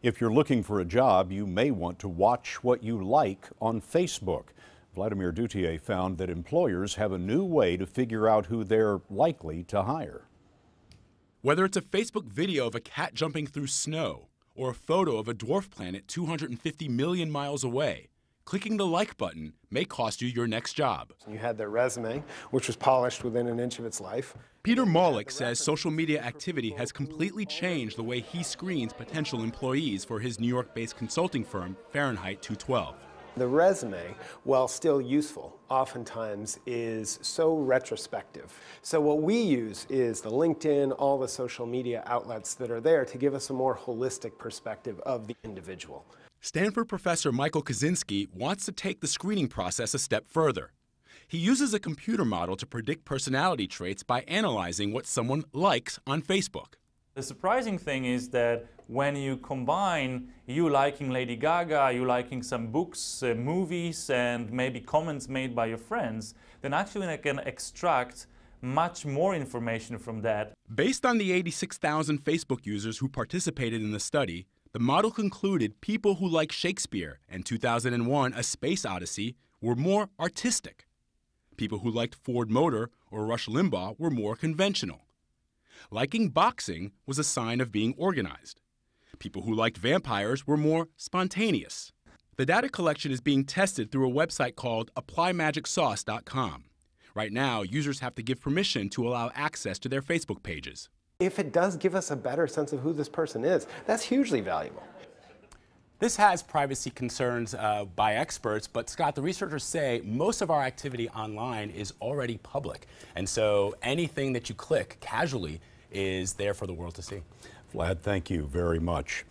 If you're looking for a job, you may want to watch what you like on Facebook. Vladimir Duthiers found that employers have a new way to figure out who they're likely to hire. Whether it's a Facebook video of a cat jumping through snow or a photo of a dwarf planet 250 million miles away, clicking the like button may cost you your next job. You had their resume, which was polished within an inch of its life. Peter Maulik says social media activity has completely changed the way he screens potential employees for his New York based consulting firm, Fahrenheit 212. The resume, while still useful, oftentimes is so retrospective. So what we use is the LinkedIn, all the social media outlets that are there to give us a more holistic perspective of the individual. Stanford professor Michael Kosinski wants to take the screening process a step further. He uses a computer model to predict personality traits by analyzing what someone likes on Facebook. The surprising thing is that when you combine you liking Lady Gaga, you liking some books, uh, movies, and maybe comments made by your friends, then actually I can extract much more information from that. Based on the 86,000 Facebook users who participated in the study, the model concluded people who like Shakespeare and 2001 A Space Odyssey were more artistic. People who liked Ford Motor or Rush Limbaugh were more conventional. Liking boxing was a sign of being organized. People who liked vampires were more spontaneous. The data collection is being tested through a website called applymagicsauce.com. Right now, users have to give permission to allow access to their Facebook pages. If it does give us a better sense of who this person is, that's hugely valuable. This has privacy concerns uh, by experts, but Scott, the researchers say most of our activity online is already public. And so anything that you click casually is there for the world to see. Vlad, thank you very much.